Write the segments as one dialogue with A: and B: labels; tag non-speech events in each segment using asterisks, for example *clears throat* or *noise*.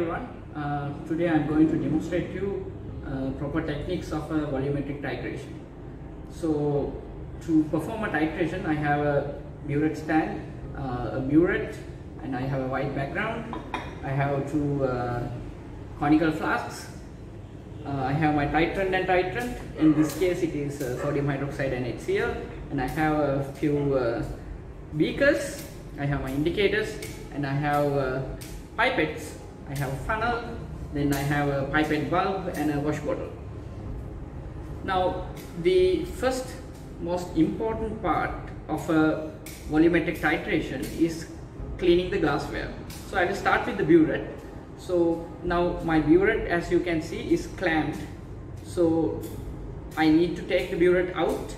A: everyone. Uh, today I am going to demonstrate you uh, proper techniques of a volumetric titration. So to perform a titration I have a burette stand, uh, a burette and I have a white background. I have two uh, conical flasks. Uh, I have my titrand and titrant. In this case it is uh, sodium hydroxide and HCl and I have a few uh, beakers. I have my indicators and I have pipettes I have a funnel, then I have a pipette bulb and a wash bottle. Now the first most important part of a volumetric titration is cleaning the glassware. So I will start with the burette. So now my burette as you can see is clamped. So I need to take the burette out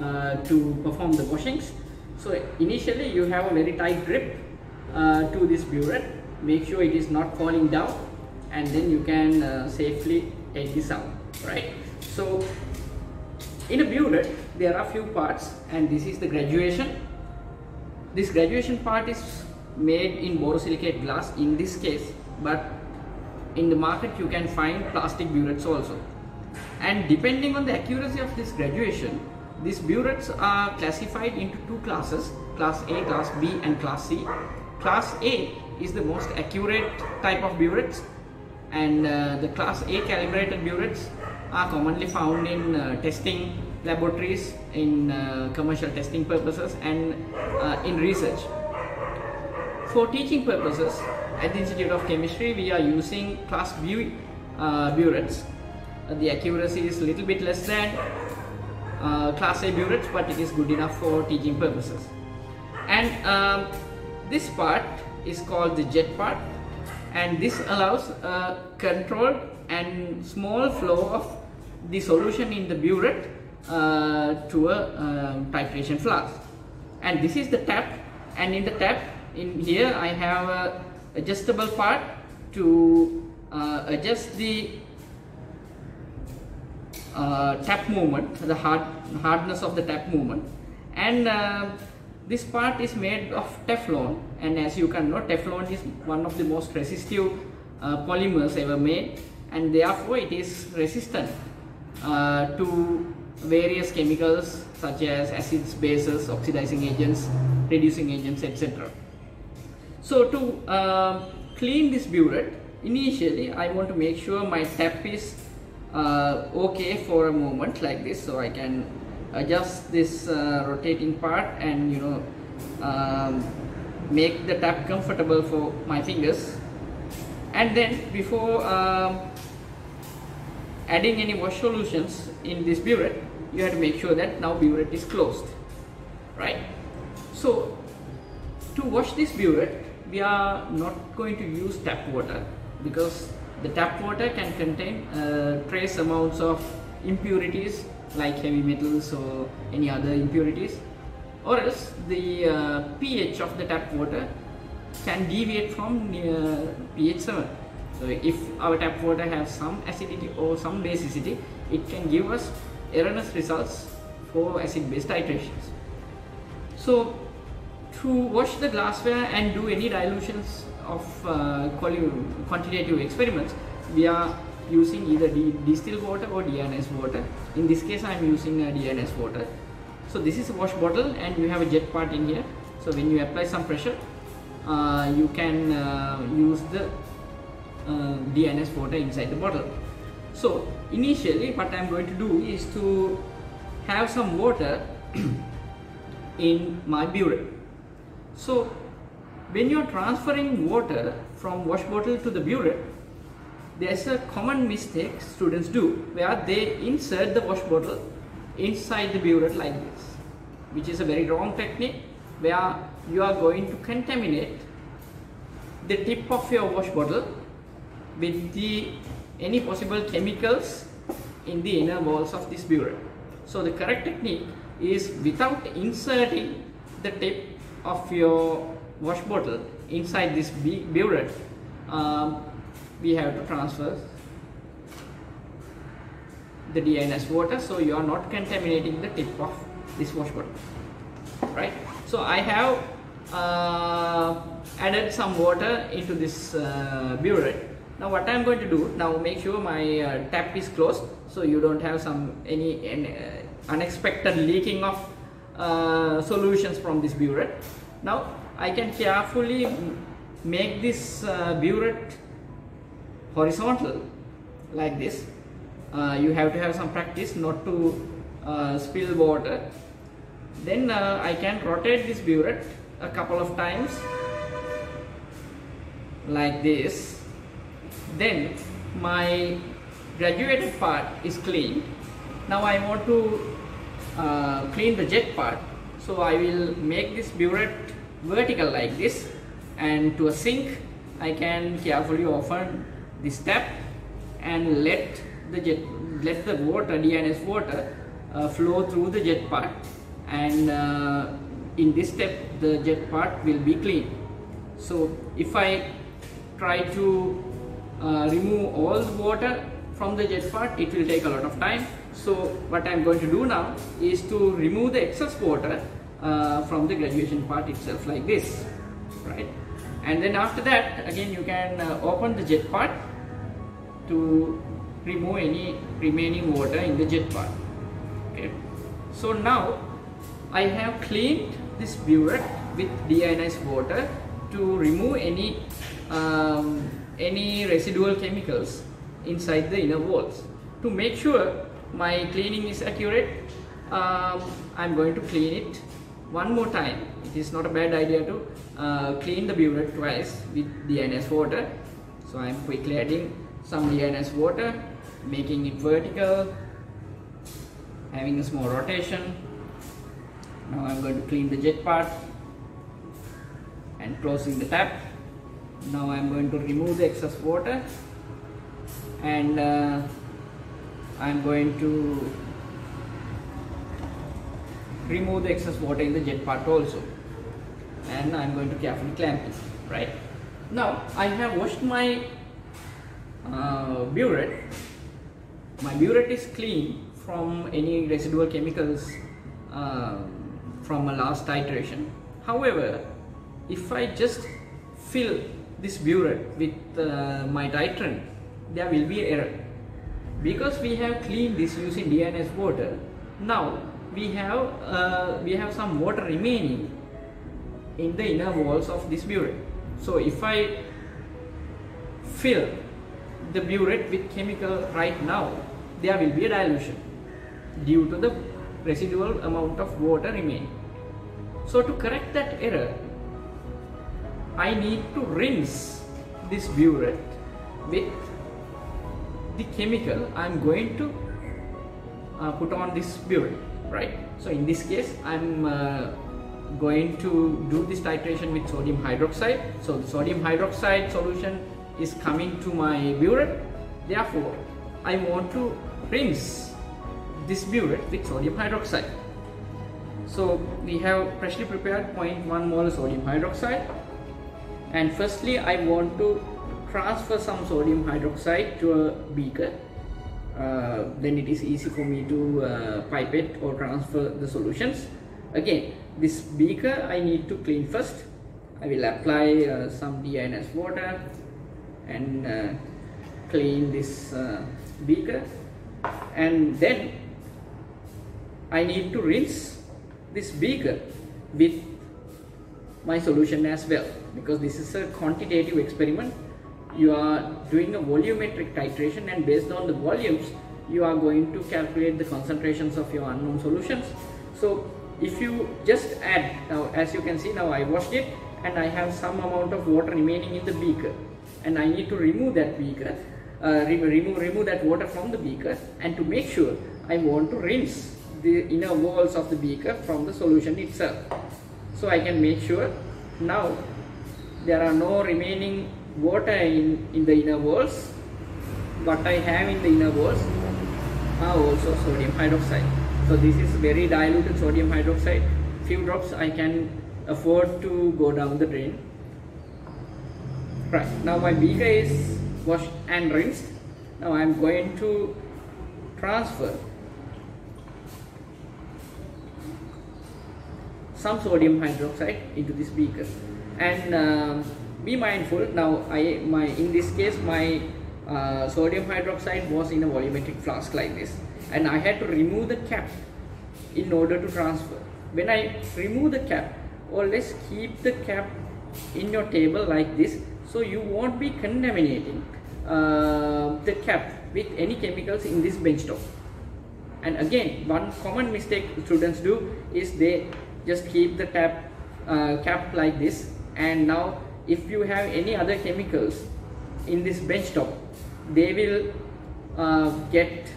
A: uh, to perform the washings. So initially you have a very tight grip uh, to this burette make sure it is not falling down and then you can uh, safely take this out right? So in a burette there are few parts and this is the graduation. This graduation part is made in borosilicate glass in this case but in the market you can find plastic burettes also. And depending on the accuracy of this graduation these burettes are classified into two classes class A, class B and class C. Class A is the most accurate type of burettes and uh, the class A calibrated burettes are commonly found in uh, testing laboratories in uh, commercial testing purposes and uh, in research. For teaching purposes at the Institute of Chemistry we are using class B uh, burettes. Uh, the accuracy is a little bit less than class A burettes but it is good enough for teaching purposes. And um, this part is called the jet part and this allows a controlled and small flow of the solution in the burette uh, to a um, titration flask. And this is the tap. And in the tap in here I have a adjustable part to uh, adjust the uh, tap movement the hard hardness of the tap movement. And uh, this part is made of Teflon and as you can know Teflon is one of the most resistive uh, polymers ever made and therefore it is resistant uh, to various chemicals such as acids, bases, oxidizing agents, reducing agents etc. So to uh, clean this burette initially I want to make sure my tap is uh, okay for a moment like this so I can adjust this uh, rotating part and you know um, make the tap comfortable for my fingers. And then before um, adding any wash solutions in this burette you have to make sure that now burette is closed right? So to wash this burette we are not going to use tap water because the tap water can contain uh, trace amounts of impurities like heavy metals or any other impurities. Or else the uh, pH of the tap water can deviate from uh, pH 7 so if our tap water has some acidity or some basicity it can give us erroneous results for acid based titrations. So to wash the glassware and do any dilutions of uh, quantitative experiments we are using either distilled water or DNS water. In this case I am using a DNS water. So this is a wash bottle and you have a jet part in here. So when you apply some pressure, uh, you can uh, use the uh, DNS water inside the bottle. So initially what I am going to do is to have some water *clears throat* in my burette. So when you are transferring water from wash bottle to the burette, there's a common mistake students do where they insert the wash bottle inside the burette like this which is a very wrong technique where you are going to contaminate the tip of your wash bottle with the any possible chemicals in the inner walls of this burette. So the correct technique is without inserting the tip of your wash bottle inside this burette, um, we have to transfer the DNS water so you are not contaminating the tip of this wash bottle right? So I have uh, added some water into this uh, burette. Now what I'm going to do now make sure my uh, tap is closed so you don't have some any, any uh, unexpected leaking of uh, solutions from this burette. Now I can carefully make this uh, burette horizontal like this. Uh, you have to have some practice not to uh, spill water. Then uh, I can rotate this burette a couple of times like this. Then my graduated part is clean. Now I want to uh, clean the jet part. So I will make this burette vertical like this. And to a sink I can carefully open this tap and let the jet let the water DNS water uh, flow through the jet part. And uh, in this step the jet part will be clean. So if I try to uh, remove all the water from the jet part it will take a lot of time. So what I'm going to do now is to remove the excess water uh, from the graduation part itself like this right? And then after that again you can uh, open the jet part to remove any remaining water in the jet part okay. So now I have cleaned this burette with deionized water to remove any um, any residual chemicals inside the inner walls. To make sure my cleaning is accurate um, I'm going to clean it one more time. It is not a bad idea to uh, clean the burette twice with deionized water. So I'm quickly adding some deionized water making it vertical having a small rotation. Now I'm going to clean the jet part and closing the tap. Now I'm going to remove the excess water and uh, I'm going to remove the excess water in the jet part also. And I'm going to carefully clamp it right? Now I have washed my uh, burette. My burette is clean from any residual chemicals uh, from a last iteration. However if I just fill this burette with uh, my titrant there will be error. Because we have cleaned this using DNS water now we have uh, we have some water remaining in the inner walls of this burette. So if I fill the burette with chemical right now there will be a dilution due to the residual amount of water remaining. So to correct that error I need to rinse this burette with the chemical I'm going to uh, put on this burette right? So in this case I'm uh, going to do this titration with sodium hydroxide. So the sodium hydroxide solution is coming to my burette therefore I want to rinse this burette with sodium hydroxide. So we have freshly prepared 0.1 mole sodium hydroxide. And firstly I want to transfer some sodium hydroxide to a beaker. Uh, then it is easy for me to uh, pipette or transfer the solutions. Again this beaker I need to clean first. I will apply uh, some DNS water and uh, clean this uh, beaker. And then I need to rinse this beaker with my solution as well because this is a quantitative experiment. You are doing a volumetric titration and based on the volumes you are going to calculate the concentrations of your unknown solutions. So if you just add now as you can see now I washed it and I have some amount of water remaining in the beaker and I need to remove that beaker uh, remove, remove that water from the beaker and to make sure I want to rinse the inner walls of the beaker from the solution itself. So I can make sure now there are no remaining water in, in the inner walls. What I have in the inner walls are also sodium hydroxide. So this is very diluted sodium hydroxide. Few drops I can afford to go down the drain right. Now my beaker is washed and rinsed. Now I am going to transfer some sodium hydroxide into this beaker. And um, be mindful now I my in this case my uh, sodium hydroxide was in a volumetric flask like this. And I had to remove the cap in order to transfer. When I remove the cap always keep the cap in your table like this so you won't be contaminating uh, the cap with any chemicals in this bench top. and again one common mistake students do is they just keep the tap uh, cap like this. And now if you have any other chemicals in this bench top they will uh, get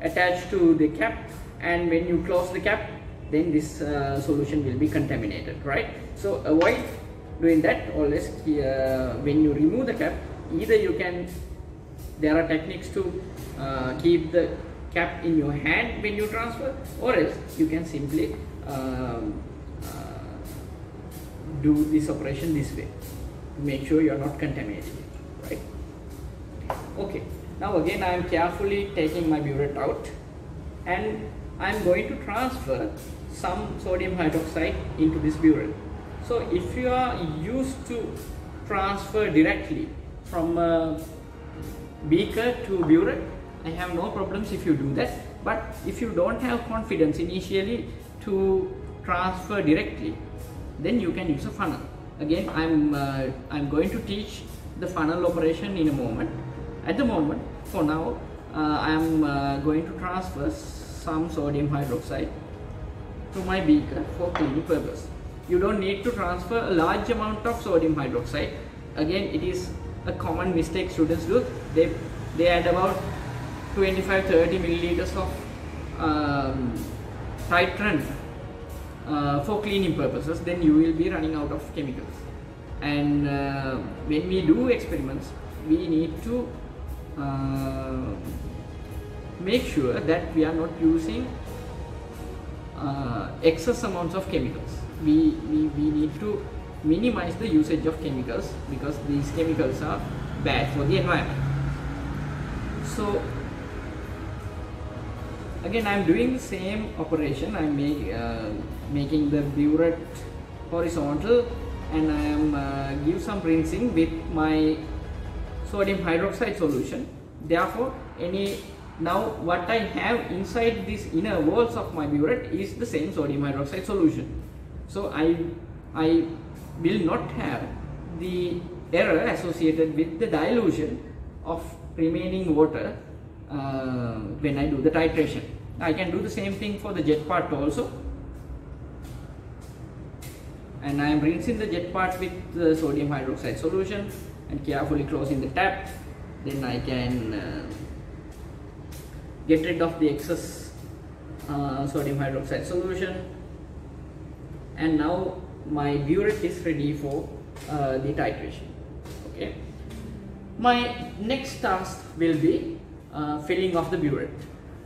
A: attached to the cap. And when you close the cap then this uh, solution will be contaminated right? So avoid doing that always uh, when you remove the cap either you can there are techniques to uh, keep the cap in your hand when you transfer or else you can simply um, uh, do this operation this way to make sure you are not contaminating it right? Okay now again I am carefully taking my burette out and I am going to transfer some sodium hydroxide into this burette so if you are used to transfer directly from beaker to burette I have no problems if you do that. But if you don't have confidence initially to transfer directly then you can use a funnel. Again I'm uh, I'm going to teach the funnel operation in a moment. At the moment for now uh, I'm uh, going to transfer some sodium hydroxide to my beaker for cleaning purpose you don't need to transfer a large amount of sodium hydroxide. Again it is a common mistake students do. They they add about 25 30 milliliters of um, titrant uh, for cleaning purposes. Then you will be running out of chemicals. And uh, when we do experiments we need to uh, make sure that we are not using uh, excess amounts of chemicals we, we, we need to minimize the usage of chemicals because these chemicals are bad for the environment. So again I'm doing the same operation. I'm make, uh, making the burette horizontal and I am uh, give some rinsing with my sodium hydroxide solution. Therefore any now what I have inside this inner walls of my burette is the same sodium hydroxide solution so I I will not have the error associated with the dilution of remaining water uh, when I do the titration. I can do the same thing for the jet part also. And I am rinsing the jet part with the sodium hydroxide solution and carefully closing the tap. Then I can uh, get rid of the excess uh, sodium hydroxide solution. And now my burette is ready for uh, the titration. Okay. My next task will be uh, filling of the burette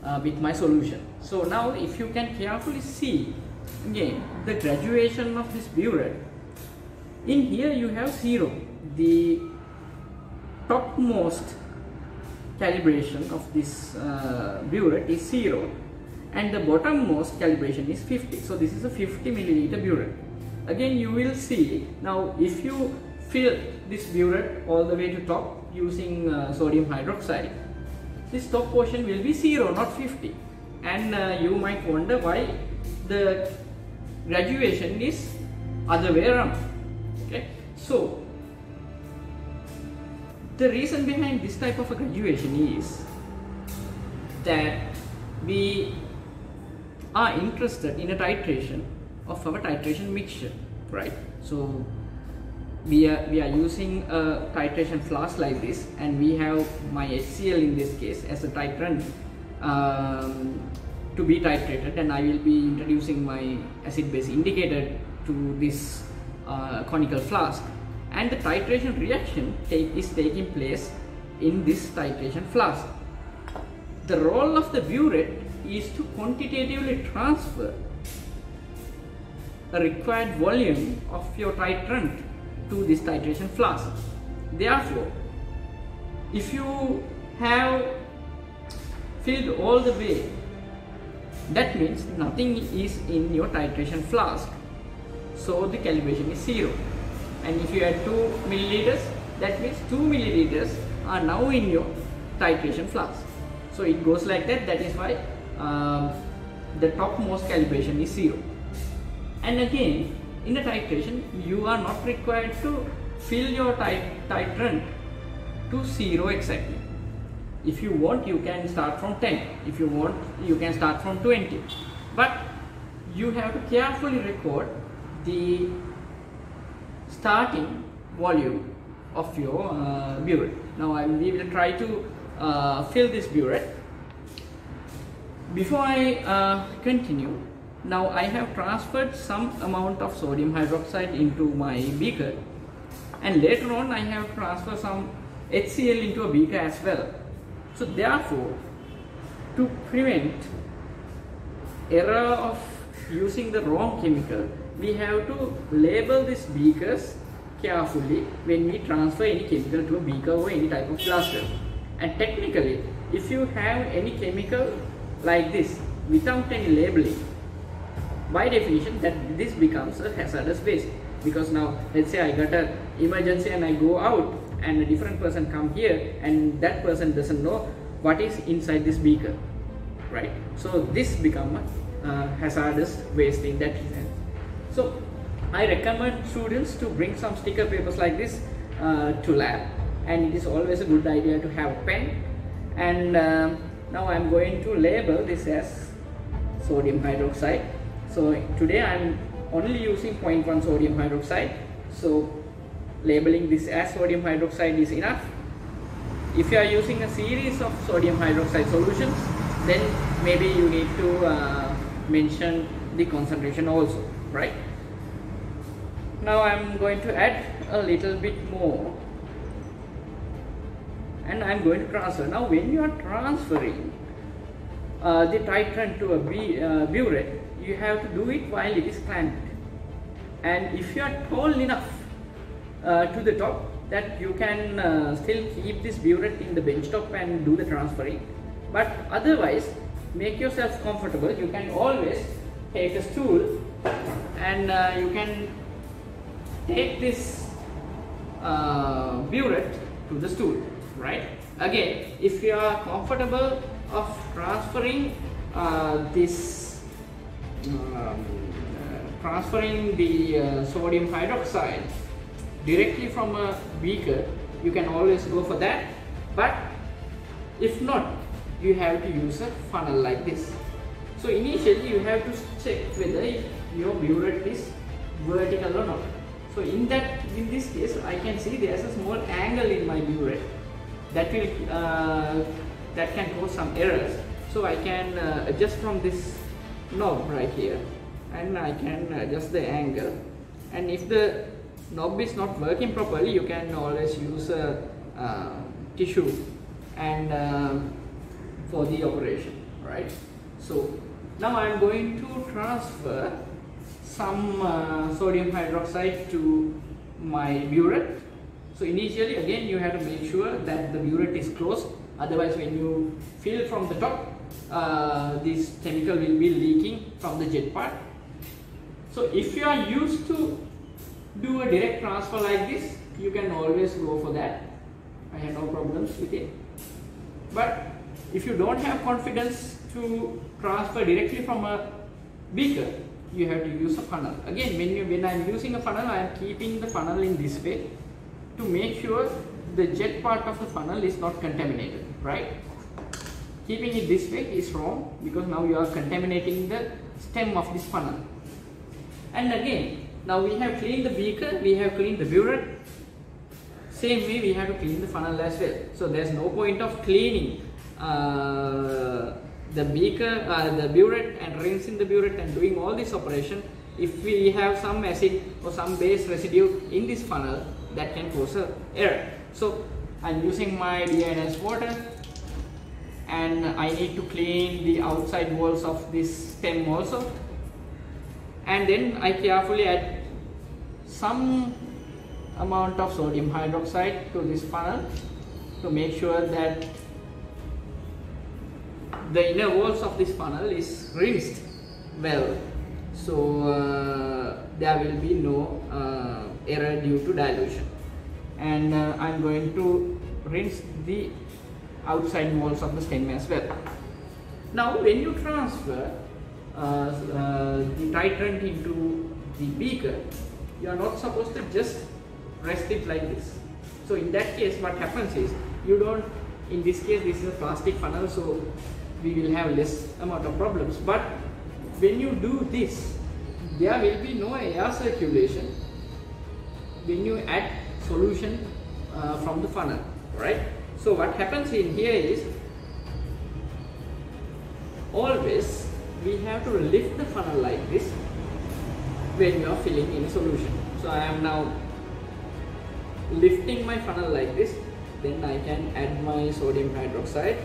A: uh, with my solution. So now if you can carefully see again the graduation of this burette, in here you have zero. The topmost calibration of this uh, burette is zero and the bottommost calibration is 50. So this is a 50 milliliter burette. Again you will see now if you fill this burette all the way to top using uh, sodium hydroxide this top portion will be 0 not 50 and uh, you might wonder why the graduation is other way around okay so the reason behind this type of a graduation is that we are interested in a titration of our titration mixture right so we are we are using a titration flask like this and we have my HCl in this case as a titrand um, to be titrated and I will be introducing my acid base indicator to this uh, conical flask and the titration reaction take, is taking place in this titration flask. The role of the burette is to quantitatively transfer a required volume of your titrant to this titration flask. Therefore, if you have filled all the way, that means nothing is in your titration flask. So the calibration is zero. and if you add 2 milliliters that means 2 milliliters are now in your titration flask so it goes like that that is why um, the topmost calibration is 0 and again in the titration you are not required to fill your tit titrant to 0 exactly if you want you can start from 10 if you want you can start from 20 but you have to carefully record the starting volume of your uh, burette. Now I will try to uh, fill this burette. Before I uh, continue, now I have transferred some amount of sodium hydroxide into my beaker and later on I have transferred some HCl into a beaker as well. So therefore, to prevent error of using the wrong chemical, we have to label these beakers carefully when we transfer any chemical to a beaker or any type of glass And technically, if you have any chemical like this without any labeling, by definition that this becomes a hazardous waste. Because now let's say I got an emergency and I go out and a different person come here and that person doesn't know what is inside this beaker right? So this become a uh, hazardous waste in that sense. So I recommend students to bring some sticker papers like this uh, to lab. And it is always a good idea to have a pen. And uh, now I'm going to label this as sodium hydroxide. So today I'm only using 0.1 sodium hydroxide. So labeling this as sodium hydroxide is enough. If you are using a series of sodium hydroxide solutions then maybe you need to uh, mention the concentration also right? Now I'm going to add a little bit more and I'm going to transfer. Now when you are transferring uh, the titrant to a uh, burette you have to do it while it is clamped. And if you are tall enough uh, to the top that you can uh, still keep this burette in the bench top and do the transferring. But otherwise make yourself comfortable. You can always take a stool and uh, you can take this uh, burette to the stool right? Again if you are comfortable of transferring uh, this um, uh, transferring the uh, sodium hydroxide directly from a beaker you can always go for that. But if not you have to use a funnel like this. So initially you have to check whether your burette is vertical or not. So in that, in this case, I can see there's a small angle in my burette that will uh, that can cause some errors. So I can uh, adjust from this knob right here, and I can adjust the angle. And if the knob is not working properly, you can always use a uh, tissue and um, for the operation, right? So now I am going to transfer some uh, sodium hydroxide to my burette. So initially again you have to make sure that the burette is closed otherwise when you fill from the top uh, this chemical will be leaking from the jet part. So if you are used to do a direct transfer like this you can always go for that. I have no problems with it. But if you don't have confidence to transfer directly from a beaker you have to use a funnel. Again, when, you, when I am using a funnel, I am keeping the funnel in this way to make sure the jet part of the funnel is not contaminated, right? Keeping it this way is wrong because now you are contaminating the stem of this funnel. And again, now we have cleaned the beaker, we have cleaned the burette. Same way we have to clean the funnel as well. So there's no point of cleaning uh, the beaker, uh, the burette and rinsing the burette and doing all this operation, if we have some acid or some base residue in this funnel, that can cause a error. So I'm using my DNS water and I need to clean the outside walls of this stem also. And then I carefully add some amount of sodium hydroxide to this funnel to make sure that the inner walls of this funnel is rinsed well so uh, there will be no uh, error due to dilution and uh, I'm going to rinse the outside walls of the stem as well. Now when you transfer uh, uh, the titrant into the beaker, you are not supposed to just rest it like this. So in that case what happens is you don't, in this case this is a plastic funnel so we will have less amount of problems but when you do this there will be no air circulation when you add solution uh, from the funnel right? So what happens in here is always we have to lift the funnel like this when you are filling in solution. So I am now lifting my funnel like this then I can add my sodium hydroxide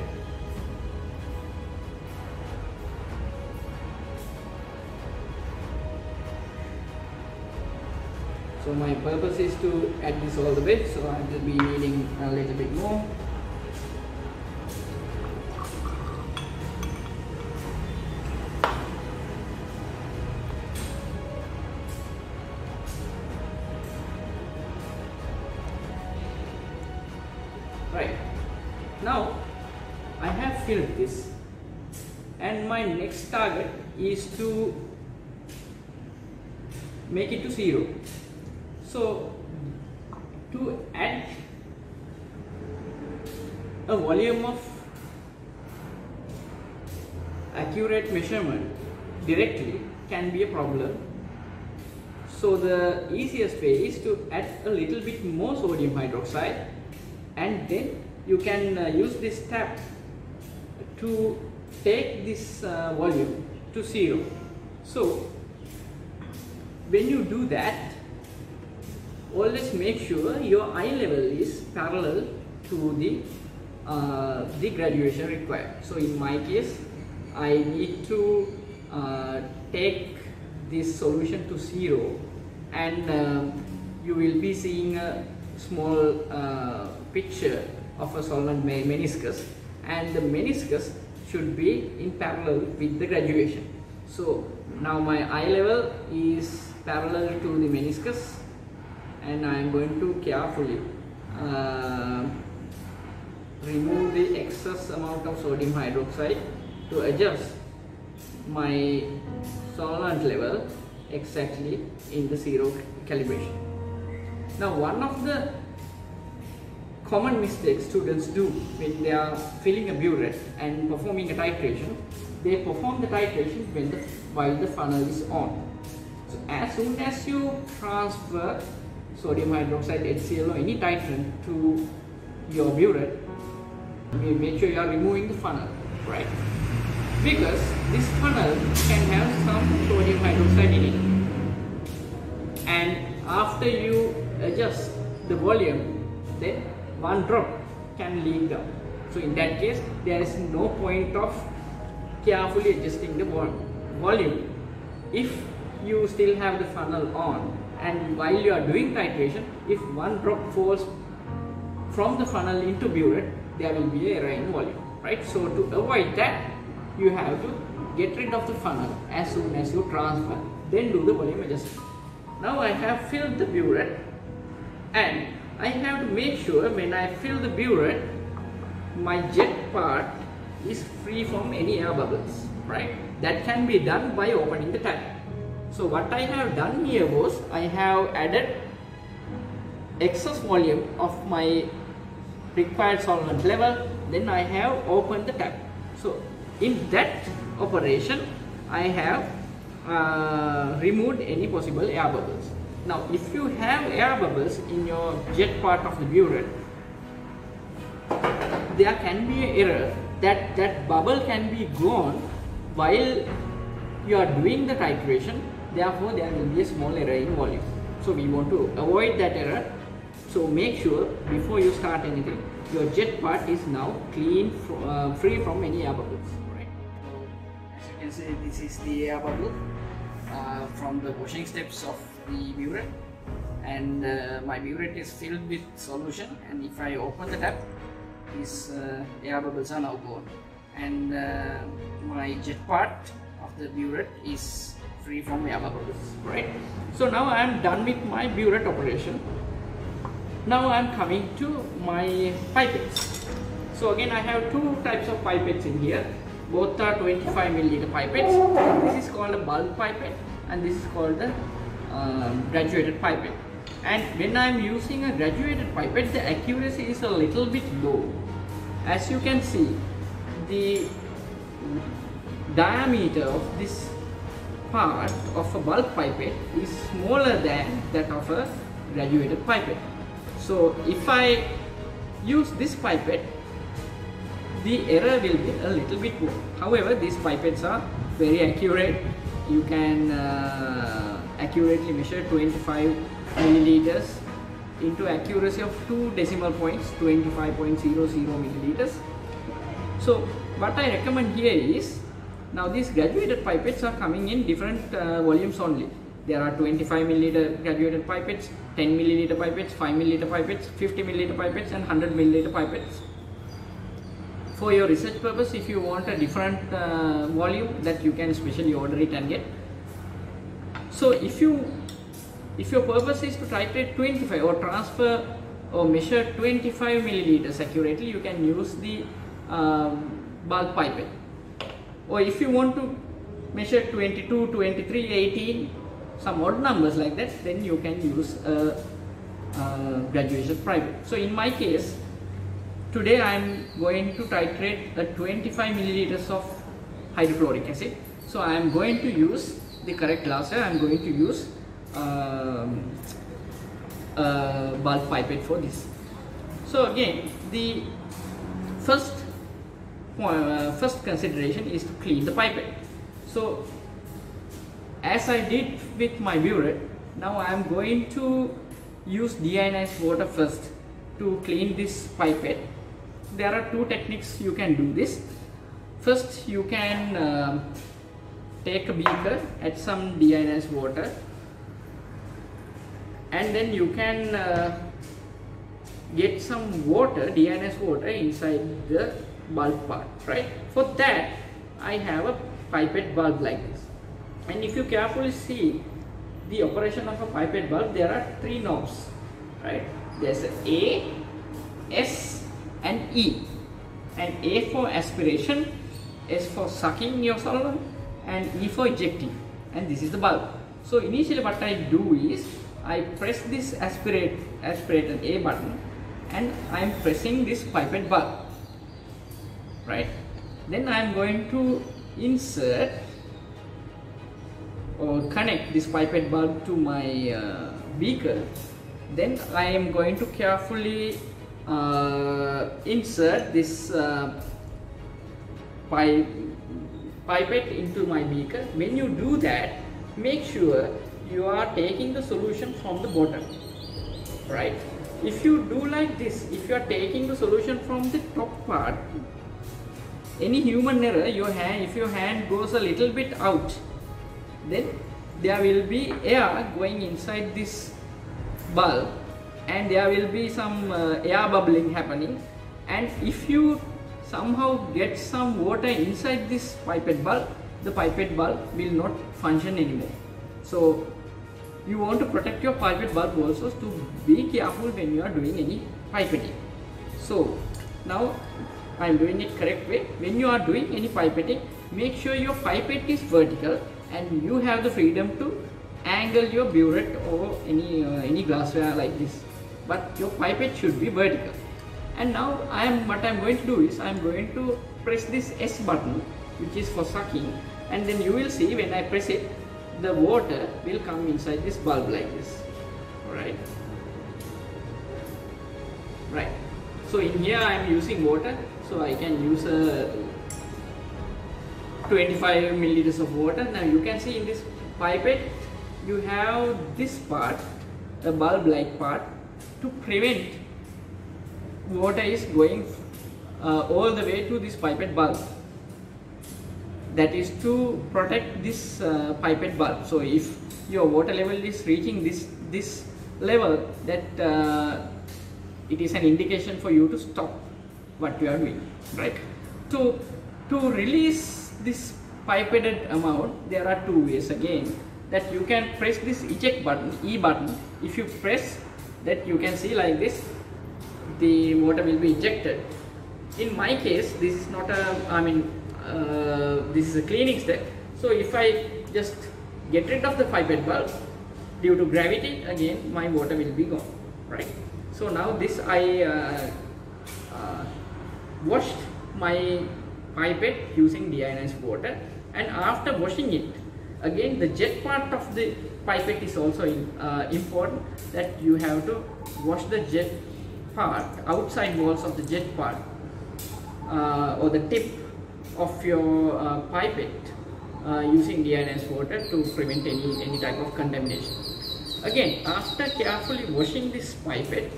A: so my purpose is to add this all the way so I will be needing a little bit more. Right. Now I have filled this and my next target is to make it to zero so to add a volume of accurate measurement directly can be a problem so the easiest way is to add a little bit more sodium hydroxide and then you can uh, use this tap to take this uh, volume to zero. So when you do that, always make sure your eye level is parallel to the uh, the graduation required. So in my case, I need to uh, take this solution to zero and uh, you will be seeing a small uh, picture of a solvent meniscus and the meniscus should be in parallel with the graduation. So now my eye level is parallel to the meniscus and I am going to carefully uh, remove the excess amount of sodium hydroxide to adjust my solvent level exactly in the zero calibration. Now one of the common mistakes students do when they are filling a burette and performing a titration, they perform the titration when the, while the funnel is on. So as soon as you transfer sodium hydroxide, HCl or any titrant to your burette, you make sure you are removing the funnel, right? Because this funnel can have some sodium hydroxide in it. And after you adjust the volume, then one drop can leak down. So in that case, there is no point of carefully adjusting the volume. If you still have the funnel on and while you are doing titration, if one drop falls from the funnel into burette, there will be error in volume, right? So to avoid that, you have to get rid of the funnel as soon as you transfer, then do the volume adjustment. Now I have filled the burette and I have to make sure when I fill the burette, my jet part is free from any air bubbles, right? That can be done by opening the tap. So what I have done here was, I have added excess volume of my required solvent level, then I have opened the tap. So in that operation, I have uh, removed any possible air bubbles. Now, if you have air bubbles in your jet part of the burette, there can be an error that that bubble can be gone while you are doing the titration. Therefore, there will be a small error in volume. So, we want to avoid that error. So, make sure before you start anything, your jet part is now clean, uh, free from any air bubbles. Right. As you can see, this is the air bubble uh, from the washing steps of the burette and uh, my burette is filled with solution and if I open the tap these uh, air bubbles are now gone and uh, my jet part of the burette is free from bubbles right? So now I am done with my burette operation. Now I am coming to my pipettes. So again I have two types of pipettes in here. Both are 25 milliliter pipettes. This is called a bulb pipette and this is called the um, graduated pipette. And when I am using a graduated pipette the accuracy is a little bit low. As you can see the diameter of this part of a bulb pipette is smaller than that of a graduated pipette. So if I use this pipette, the error will be a little bit more. However, these pipettes are very accurate. You can uh, accurately measure 25 milliliters into accuracy of two decimal points, 25.00 milliliters. So what I recommend here is now these graduated pipettes are coming in different uh, volumes only. There are 25 milliliter graduated pipettes, 10 milliliter pipettes, 5 milliliter pipettes, 50 milliliter pipettes and 100 milliliter pipettes. For your research purpose, if you want a different uh, volume that you can specially order it and get. So if you if your purpose is to titrate 25 or transfer or measure 25 milliliters accurately, you can use the um, bulb pipette or if you want to measure 22 23 18 some odd numbers like that then you can use a, a graduation pipette so in my case today i am going to titrate a 25 milliliters of hydrochloric acid. So i am going to use the correct glassware i am going to use um, a bulb pipette for this. So again the first uh, first consideration is to clean the pipette. So as I did with my burette, now I am going to use deionized water first to clean this pipette. There are two techniques you can do this. First you can uh, take a beaker, add some deionized water and then you can uh, get some water, deionized water inside the bulb part right? For that I have a pipette bulb like this. And if you carefully see the operation of a pipette bulb there are three knobs. Right? There's a S and E. And A for aspiration S for sucking your solvent and E for ejecting. And this is the bulb. So initially what I do is I press this aspirate aspirator A button and I am pressing this pipette bulb right? Then I am going to insert or connect this pipette bulb to my uh, beaker. Then I am going to carefully uh, insert this uh, pipe, pipette into my beaker. When you do that make sure you are taking the solution from the bottom right? If you do like this if you are taking the solution from the top part any human error your hand if your hand goes a little bit out then there will be air going inside this bulb and there will be some uh, air bubbling happening. And if you somehow get some water inside this pipette bulb the pipette bulb will not function anymore. So you want to protect your pipette bulb also to be careful when you are doing any pipetting. So now I am doing it correct way. When you are doing any pipetting, make sure your pipette is vertical and you have the freedom to angle your burette or any uh, any glassware like this. But your pipette should be vertical. And now I am what I am going to do is I am going to press this S button which is for sucking and then you will see when I press it the water will come inside this bulb like this. Alright. Right. So in here I am using water so I can use a 25 milliliters of water. Now you can see in this pipette you have this part a bulb like part to prevent water is going uh, all the way to this pipette bulb. That is to protect this uh, pipette bulb. So if your water level is reaching this this level that uh, it is an indication for you to stop what you are doing right? To to release this pipetted amount there are two ways again that you can press this eject button E button. If you press that you can see like this the water will be ejected. In my case this is not a I mean uh, this is a cleaning step. So if I just get rid of the pipette bulb due to gravity again my water will be gone right? So now this I uh, uh, washed my pipette using deionized water and after washing it again the jet part of the pipette is also in, uh, important that you have to wash the jet part outside walls of the jet part uh, or the tip of your uh, pipette uh, using deionized water to prevent any any type of contamination. Again after carefully washing this pipette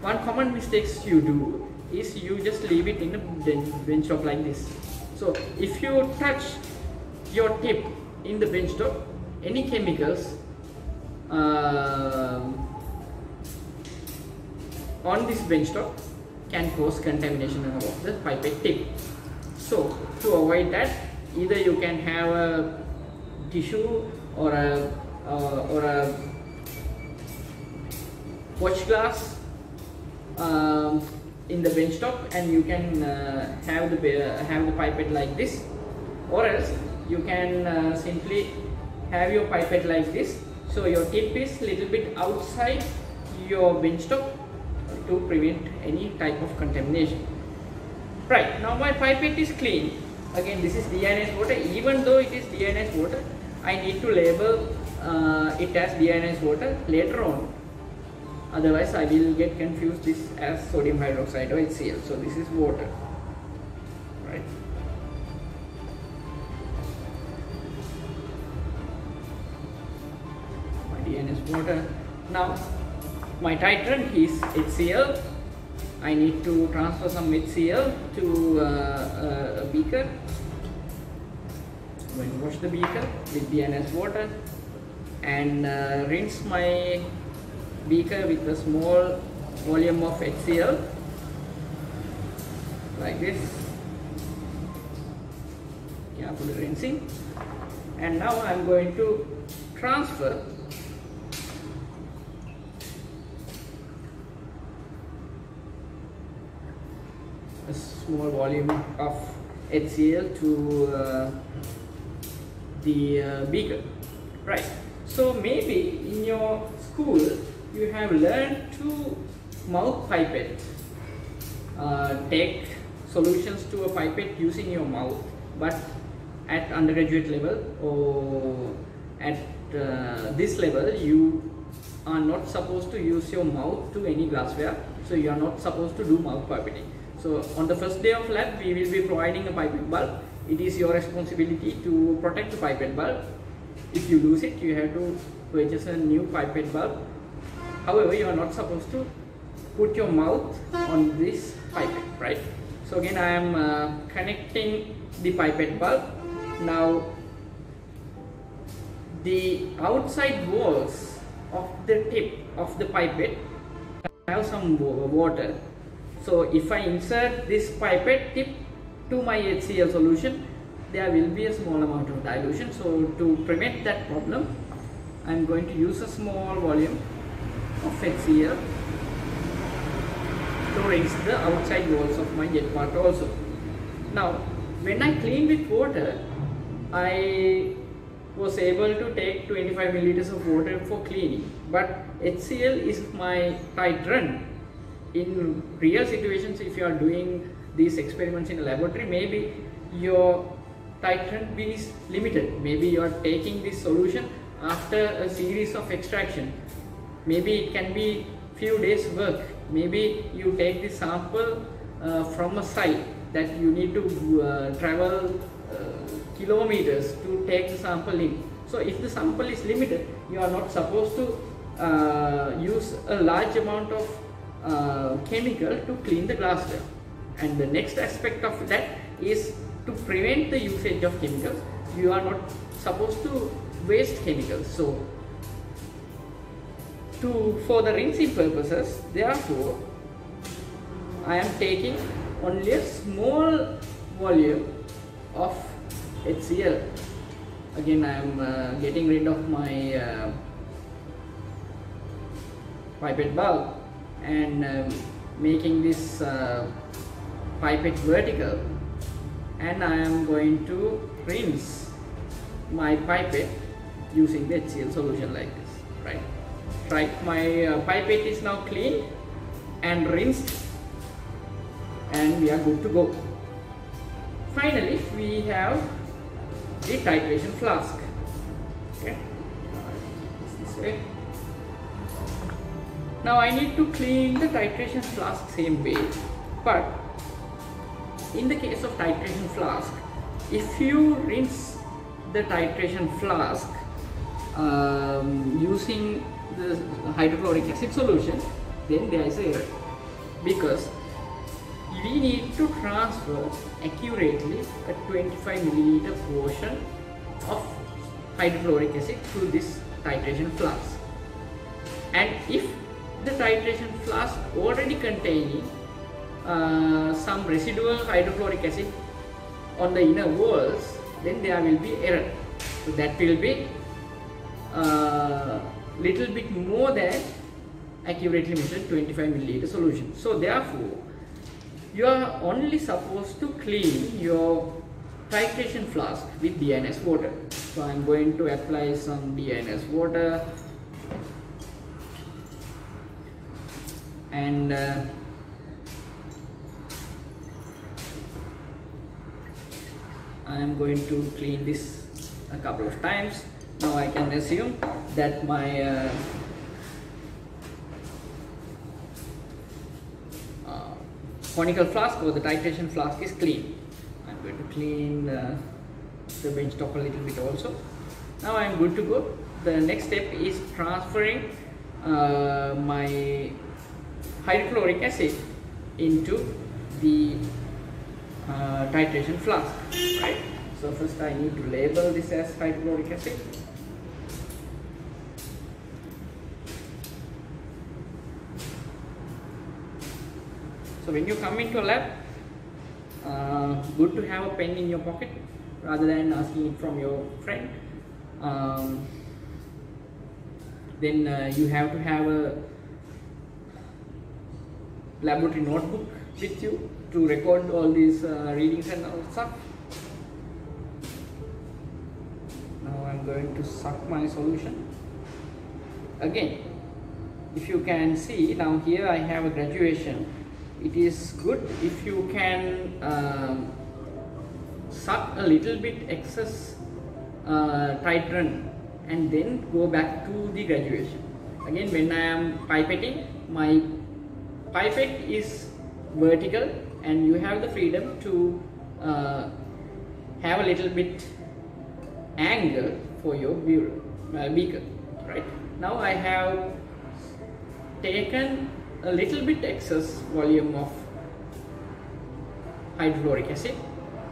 A: one common mistakes you do is you just leave it in a bench top like this. So if you touch your tip in the bench top any chemicals uh, on this bench top can cause contamination of the pipette tip. So to avoid that either you can have a tissue or a uh, or a watch glass um, in the bench top and you can uh, have the uh, have the pipette like this. Or else you can uh, simply have your pipette like this. So your tip is little bit outside your bench top to prevent any type of contamination. Right now my pipette is clean. Again this is deionized water. Even though it is deionized water I need to label uh, it as deionized water later on otherwise I will get confused. This as sodium hydroxide or HCl so this is water. Right? My deionized water. Now my titrant is HCl I need to transfer some HCl to uh, uh, a beaker. I'm going to wash the beaker with deionized water and uh, rinse my beaker with a small volume of HCl like this. Carefully rinsing. And now I'm going to transfer. A small volume of HCl to uh, the uh, beaker. Right. So maybe in your school you have learned to mouth pipette. Uh, take solutions to a pipette using your mouth but at undergraduate level or at uh, this level you are not supposed to use your mouth to any glassware so you are not supposed to do mouth pipetting. So on the first day of lab we will be providing a pipette bulb. It is your responsibility to protect the pipette bulb. If you lose it you have to purchase a new pipette bulb however you are not supposed to put your mouth on this pipette right? So again I am uh, connecting the pipette bulb. Now the outside walls of the tip of the pipette have some water. So if I insert this pipette tip to my HCl solution there will be a small amount of dilution. So to prevent that problem I am going to use a small volume HCl to rinse the outside walls of my jet part also. Now when I clean with water I was able to take 25 milliliters of water for cleaning. But HCl is my titrant in real situations if you are doing these experiments in a laboratory maybe your titrant is limited. Maybe you are taking this solution after a series of extraction maybe it can be few days work. Maybe you take the sample uh, from a site that you need to uh, travel uh, kilometers to take the sample in. So if the sample is limited you are not supposed to uh, use a large amount of uh, chemical to clean the glassware and the next aspect of that is to prevent the usage of chemicals. You are not supposed to waste chemicals. So to for the rinsing purposes therefore I am taking only a small volume of HCl again I am uh, getting rid of my uh, pipette bulb and um, making this uh, pipette vertical and I am going to rinse my pipette using the HCl solution like this right right my uh, pipette is now clean and rinsed and we are good to go. Finally we have the titration flask. Okay. This way. Now I need to clean the titration flask same way but in the case of titration flask if you rinse the titration flask um, using the hydrochloric acid solution then there is a error because we need to transfer accurately a 25 milliliter portion of hydrochloric acid to this titration flask. And if the titration flask already containing uh, some residual hydrochloric acid on the inner walls then there will be error. So that will be uh, little bit more than accurately measured 25 milliliter solution. So therefore you are only supposed to clean your titration flask with DNS water. So I'm going to apply some DNS water. And uh, I am going to clean this a couple of times now I can assume that my uh, uh, conical flask or the titration flask is clean. I'm going to clean uh, the bench top a little bit also. Now I'm good to go. The next step is transferring uh, my hydrochloric acid into the uh, titration flask right? So first I need to label this as hydrochloric acid so when you come into a lab uh, good to have a pen in your pocket rather than asking it from your friend um, then uh, you have to have a laboratory notebook with you to record all these uh, readings and all stuff. Now I'm going to suck my solution. Again, if you can see now here I have a graduation. It is good if you can um, suck a little bit excess uh, titrant and then go back to the graduation. Again when I am pipetting my pipette is vertical and you have the freedom to uh, have a little bit angle for your uh, beaker right now I have taken a little bit excess volume of hydrochloric acid.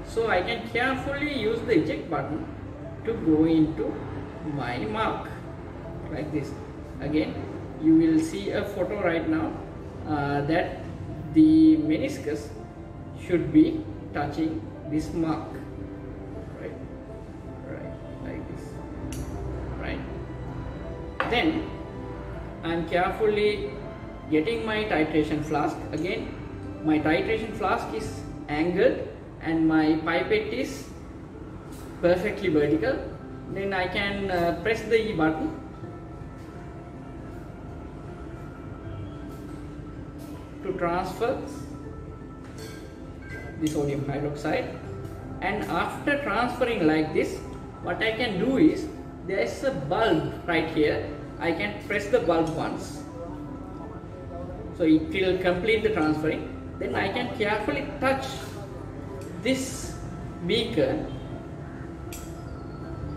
A: So I can carefully use the eject button to go into my mark like this. Again you will see a photo right now uh, that the meniscus should be touching this mark. Right right like this. Right. Then I'm carefully getting my titration flask. Again my titration flask is angled and my pipette is perfectly vertical. Then I can uh, press the E button. To transfer the sodium hydroxide. And after transferring like this what I can do is there is a bulb right here. I can press the bulb once so it will complete the transferring then I can carefully touch this beaker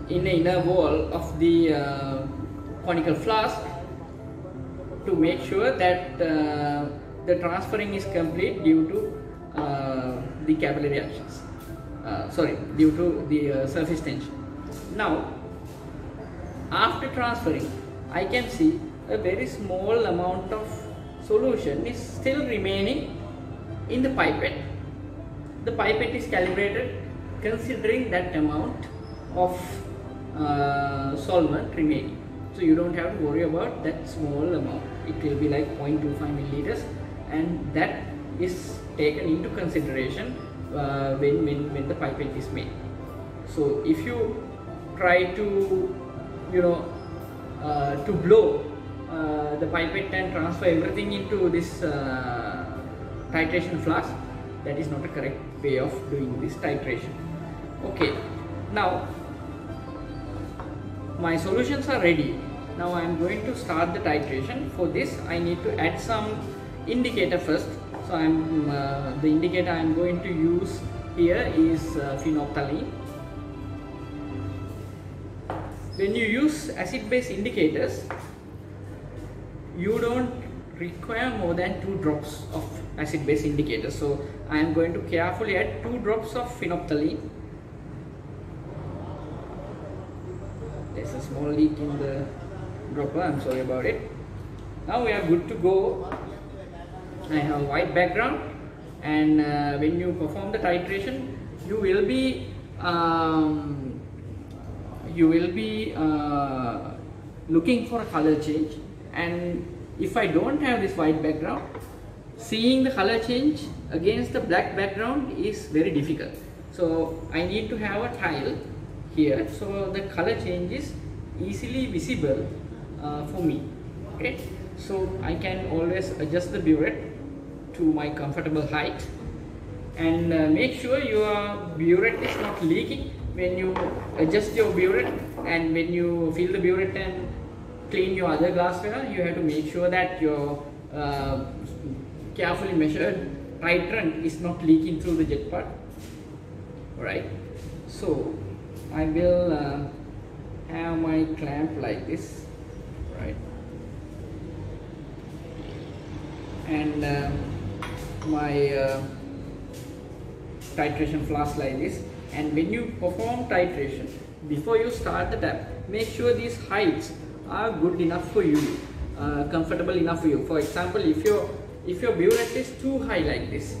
A: in the inner wall of the uh, conical flask to make sure that uh, the transferring is complete due to uh, the capillary actions. Uh, sorry, due to the uh, surface tension. Now, after transferring, I can see a very small amount of solution is still remaining in the pipette. The pipette is calibrated considering that amount of uh, solvent remaining. So you don't have to worry about that small amount. It will be like 0.25 milliliters and that is taken into consideration uh, when, when, when the pipette is made. So if you try to, you know, uh, to blow the pipette and transfer everything into this uh, titration flask, that is not a correct way of doing this titration. Okay, now my solutions are ready. Now I am going to start the titration. For this I need to add some indicator first. So I'm uh, the indicator I'm going to use here is uh, phenolphthalein when you use acid base indicators you don't require more than two drops of acid base indicator. So I am going to carefully add two drops of phenolphthalein there's a small leak in the dropper. I'm sorry about it. Now we are good to go. I have a white background and uh, when you perform the titration you will be um, you will be uh, looking for a color change and if I don't have this white background seeing the color change against the black background is very difficult. So I need to have a tile here so the color change is easily visible uh, for me. Okay? So I can always adjust the burette to my comfortable height and uh, make sure your burette is not leaking when you adjust your burette and when you fill the burette and clean your other glassware you have to make sure that your uh, carefully measured titrant is not leaking through the jet part right so I will uh, have my clamp like this. Right and uh, my uh, titration flask like this. And when you perform titration before you start the tap make sure these heights are good enough for you uh, comfortable enough for you. For example if your if your burette is too high like this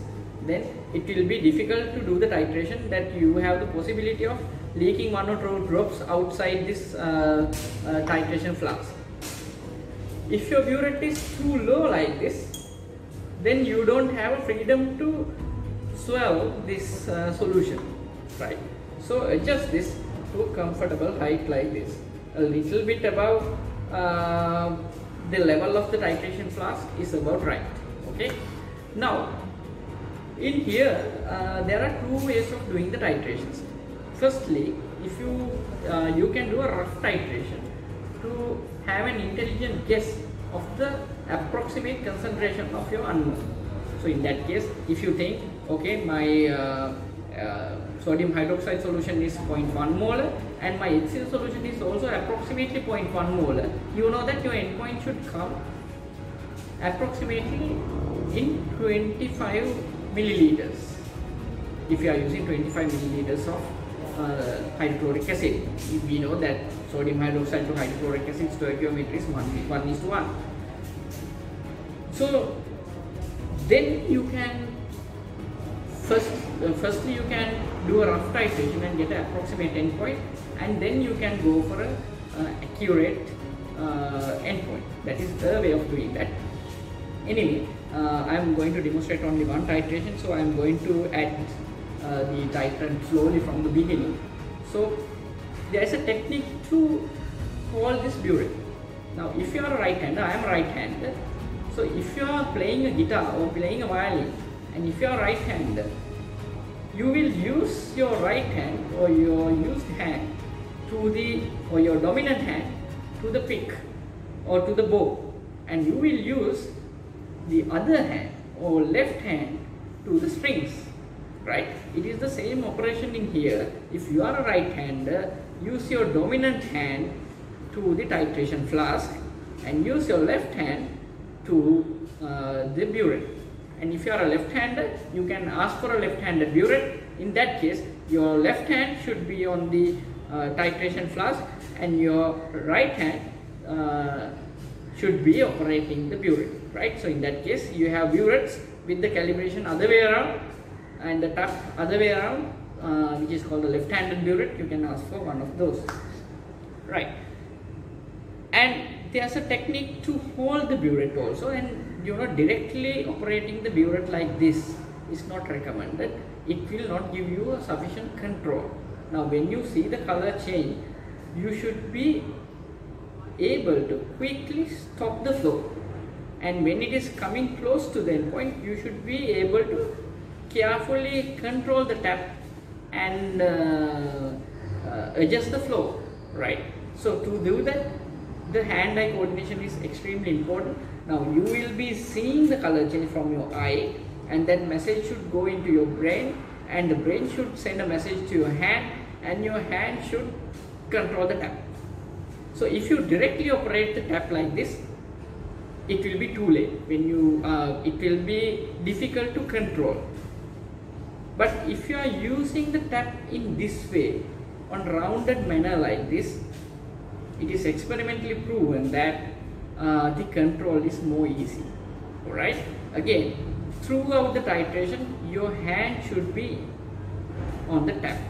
A: then it will be difficult to do the titration that you have the possibility of leaking one or two drops outside this uh, uh, titration flask. If your burette is too low like this then you don't have a freedom to swallow this uh, solution right? So adjust this to comfortable height like this a little bit above uh, the level of the titration flask is about right okay now in here uh, there are two ways of doing the titrations firstly if you uh, you can do a rough titration to have an intelligent guess of the approximate concentration of your unknown. So in that case, if you think, okay, my uh, uh, sodium hydroxide solution is 0.1 molar and my HCl solution is also approximately 0.1 molar, you know that your endpoint should come approximately in 25 milliliters. If you are using 25 milliliters of uh, hydrochloric acid, we know that sodium hydroxide to hydrochloric acid stoichiometry is 1, 1 is to 1. So then you can first uh, firstly you can do a rough titration and get an approximate endpoint and then you can go for a uh, accurate uh, endpoint. That is the way of doing that. Anyway, uh, I am going to demonstrate only one titration so I am going to add uh, the titrant slowly from the beginning. So there is a technique to hold this burette. Now if you are a right hander, I am right handed. So if you are playing a guitar or playing a violin and if you are right hander, you will use your right hand or your used hand to the or your dominant hand to the pick or to the bow. And you will use the other hand or left hand to the strings right? It is the same operation in here. If you are a right hander use your dominant hand to the titration flask and use your left hand to uh, the burette and if you are a left-hander you can ask for a left-handed burette in that case your left hand should be on the uh, titration flask and your right hand uh, should be operating the burette right? So in that case you have burettes with the calibration other way around and the tap other way around uh, which is called the left-handed burette you can ask for one of those right? And there's a technique to hold the burette also. And you know directly operating the burette like this is not recommended. It will not give you a sufficient control. Now when you see the color change you should be able to quickly stop the flow. And when it is coming close to the endpoint you should be able to carefully control the tap and uh, uh, adjust the flow right? So to do that the hand-eye coordination is extremely important now you will be seeing the color change from your eye and that message should go into your brain and the brain should send a message to your hand and your hand should control the tap. So if you directly operate the tap like this it will be too late. When you uh, it will be difficult to control. But if you are using the tap in this way on rounded manner like this it is experimentally proven that uh, the control is more easy. Alright? Again throughout the titration your hand should be on the tap.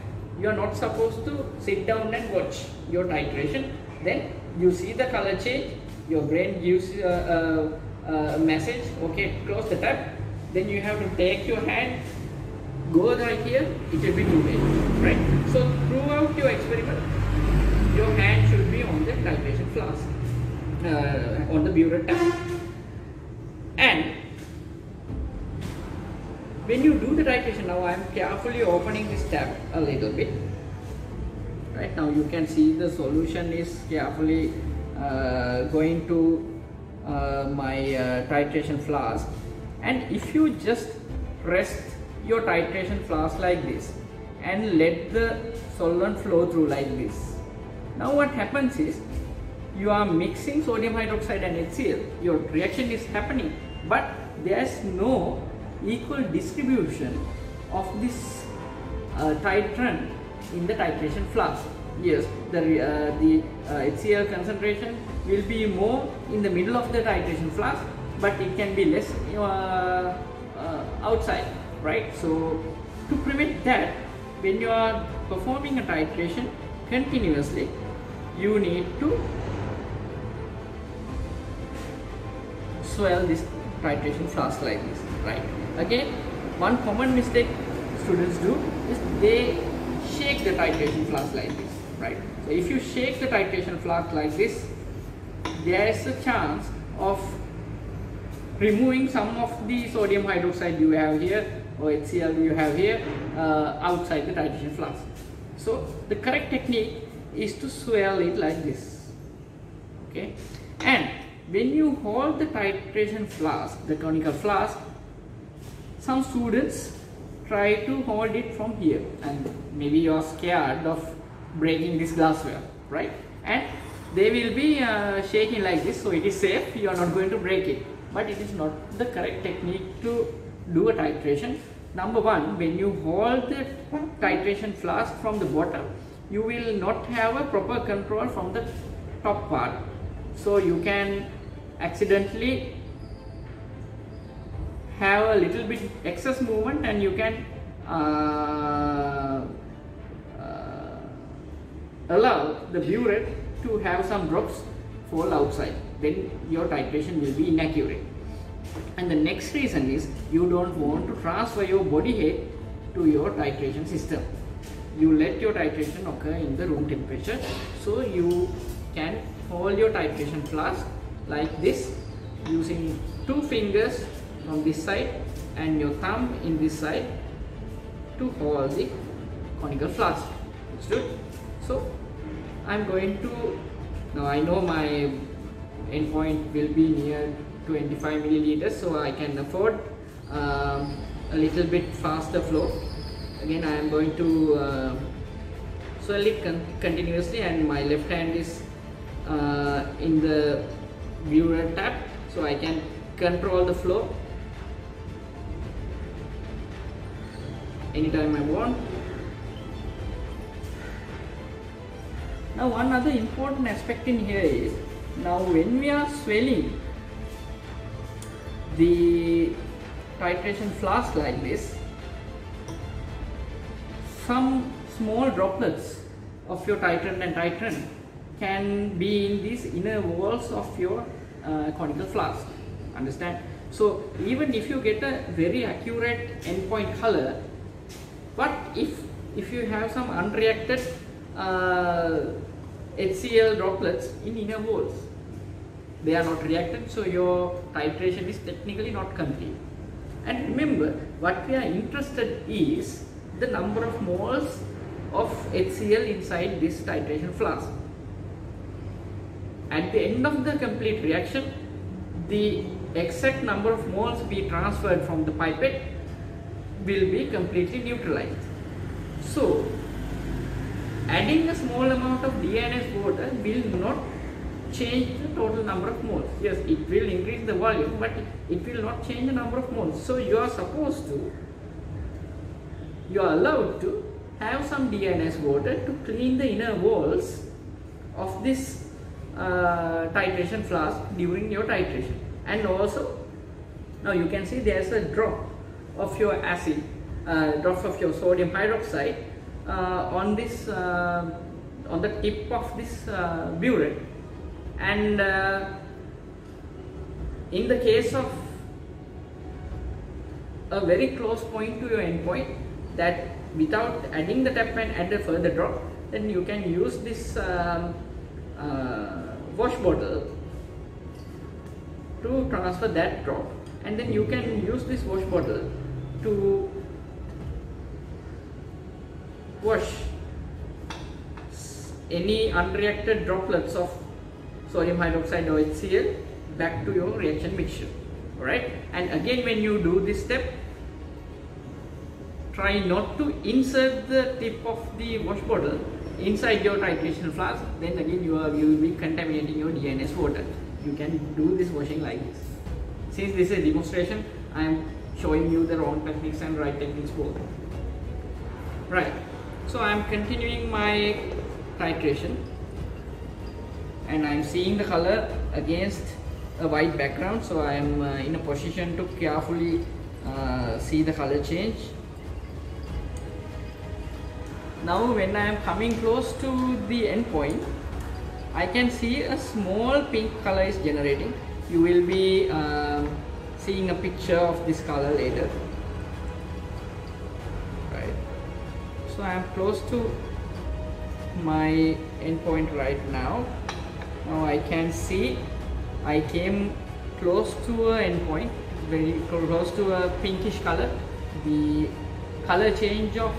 A: You are not supposed to sit down and watch your titration. Then you see the color change. Your brain gives a, a, a message. Okay close the tap then you have to take your hand go right here. It will be too late. Right? So throughout your experiment your hand should be on the titration flask uh, on the burette and when you do the titration now I am carefully opening this tab a little bit. Right now you can see the solution is carefully uh, going to uh, my uh, titration flask. And if you just rest your titration flask like this and let the solvent flow through like this. Now what happens is you are mixing sodium hydroxide and HCl your reaction is happening but there's no equal distribution of this uh, titrant in the titration flask. Yes, the, uh, the uh, HCl concentration will be more in the middle of the titration flask, but it can be less uh, uh, outside, right? So, to prevent that, when you are performing a titration continuously, you need to swell this titration flask like this, right? Again, one common mistake students do is they shake the titration flask like this, right? So if you shake the titration flask like this, there is a chance of removing some of the sodium hydroxide you have here or HCl you have here uh, outside the titration flask. So the correct technique is to swell it like this, okay? And when you hold the titration flask, the conical flask, some students try to hold it from here. And maybe you are scared of breaking this glassware right? And they will be uh, shaking like this so it is safe you are not going to break it. But it is not the correct technique to do a titration. Number one when you hold the titration flask from the bottom you will not have a proper control from the top part. So you can accidentally have a little bit excess movement and you can uh, uh, allow the burette to have some drops fall outside. Then your titration will be inaccurate. And the next reason is you don't want to transfer your body heat to your titration system. You let your titration occur in the room temperature. So you can hold your titration flask like this using two fingers on this side and your thumb in this side to hold the conical flask. Understood? So I'm going to now I know my endpoint will be near 25 milliliters so I can afford um, a little bit faster flow again I am going to uh, swell it con continuously and my left hand is uh, in the burette tap so I can control the flow anytime I want. Now one other important aspect in here is now when we are swelling the titration flask like this some small droplets of your titrant and titrand can be in these inner walls of your uh, conical flask. Understand? So even if you get a very accurate endpoint color, but if if you have some unreacted uh, HCl droplets in inner walls, they are not reacted, so your titration is technically not complete. And remember, what we are interested is the number of moles of HCl inside this titration flask. At the end of the complete reaction, the exact number of moles be transferred from the pipette will be completely neutralized. So, adding a small amount of deionized water will not change the total number of moles. Yes, it will increase the volume, but it will not change the number of moles. So, you are supposed to, you are allowed to have some deionized water to clean the inner walls of this uh, titration flask during your titration. And also now you can see there's a drop of your acid uh, drop of your sodium hydroxide uh, on this uh, on the tip of this uh, burette. And uh, in the case of a very close point to your endpoint that without adding the tap and add a further drop then you can use this um, uh, wash bottle to transfer that drop. And then you can use this wash bottle to wash any unreacted droplets of sodium hydroxide or HCl back to your reaction mixture. Alright? And again when you do this step try not to insert the tip of the wash bottle inside your titration flask then again you, are, you will be contaminating your deionized water. You can do this washing like this. Since this is a demonstration I am showing you the wrong techniques and right techniques both. Right. So I am continuing my titration. And I am seeing the color against a white background. So I am uh, in a position to carefully uh, see the color change now when I am coming close to the end point I can see a small pink color is generating. You will be uh, seeing a picture of this color later. Right. So I am close to my endpoint right now. Now I can see I came close to a endpoint very close to a pinkish color. The color change of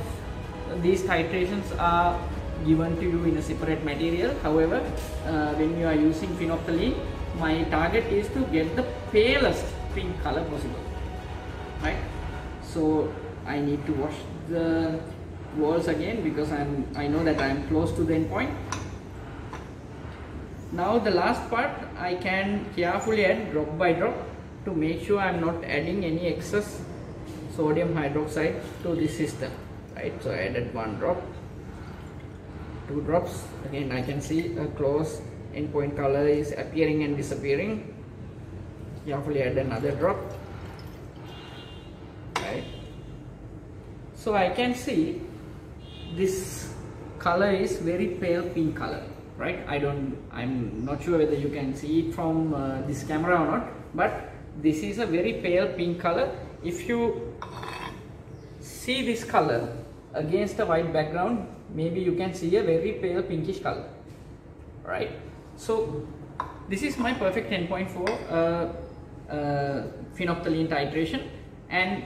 A: these titrations are given to you in a separate material. However uh, when you are using phenolphthalein my target is to get the palest pink color possible right? So I need to wash the walls again because I'm I know that I'm close to the end point. Now the last part I can carefully add drop by drop to make sure I'm not adding any excess sodium hydroxide to the system right so I added one drop two drops. Again I can see a close endpoint color is appearing and disappearing. Carefully add another drop. Right. So I can see this color is very pale pink color. Right I don't I'm not sure whether you can see it from uh, this camera or not but this is a very pale pink color. If you see this color against a white background maybe you can see a very pale pinkish color right? So this is my perfect endpoint for uh, uh, phenolphthalein titration. And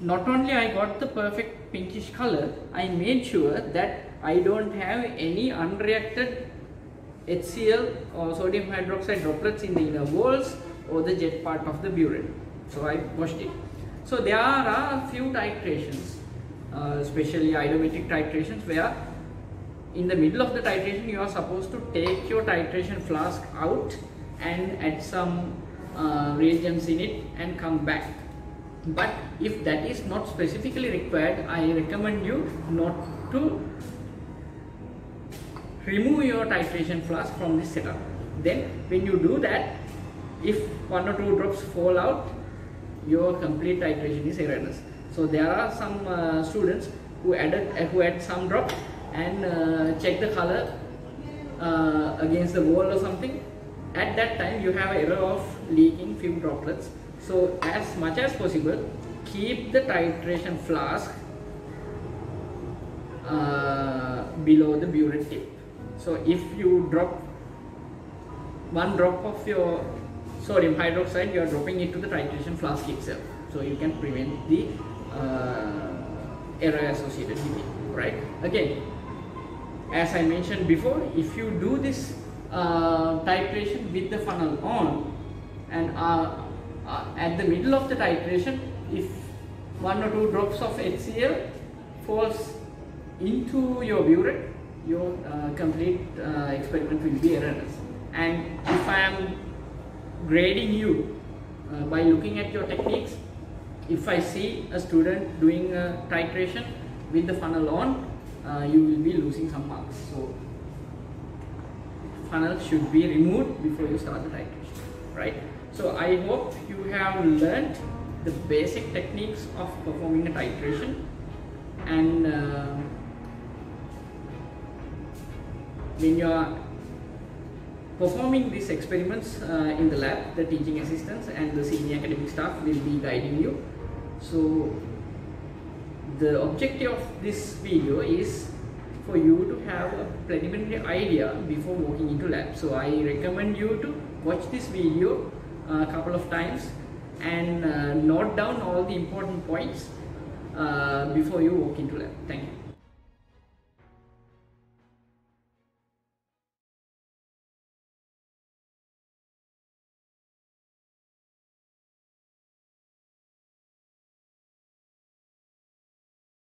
A: not only I got the perfect pinkish color I made sure that I don't have any unreacted HCl or sodium hydroxide droplets in the inner walls or the jet part of the burette. So I washed it. So there are a few titrations especially iodometric titrations where in the middle of the titration you are supposed to take your titration flask out and add some uh, reagents in it and come back. But if that is not specifically required I recommend you not to remove your titration flask from this setup. Then when you do that if one or two drops fall out your complete titration is erroneous so there are some uh, students who added uh, who had some drop and uh, check the color uh, against the wall or something. At that time you have error of leaking few droplets. So as much as possible keep the titration flask uh, below the burette tip. So if you drop one drop of your sodium hydroxide you are dropping it to the titration flask itself. So you can prevent the error associated with it right? Again as I mentioned before if you do this uh, titration with the funnel on and uh, uh, at the middle of the titration if one or two drops of HCl falls into your burette your uh, complete uh, experiment will be erroneous. And if I am grading you uh, by looking at your techniques if I see a student doing a titration with the funnel on uh, you will be losing some marks so funnel should be removed before you start the titration right so I hope you have learned the basic techniques of performing a titration and uh, when you are performing these experiments uh, in the lab, the teaching assistants and the senior academic staff will be guiding you. So the objective of this video is for you to have a preliminary idea before walking into lab. So I recommend you to watch this video a couple of times and uh, note down all the important points uh, before you walk into lab. Thank you.